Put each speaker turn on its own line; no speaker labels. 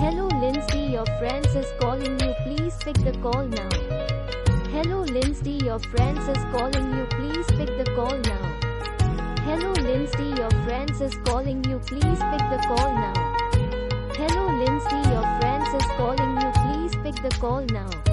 Hello Lindsay, your friends is calling you. Please pick the call now. Hello Lindsay, your friends is calling you. Please pick the call now. Hello Lindsay, your friends is calling you. Please pick the call now. Hello Lindsay, your friends is calling you. Please pick the call now.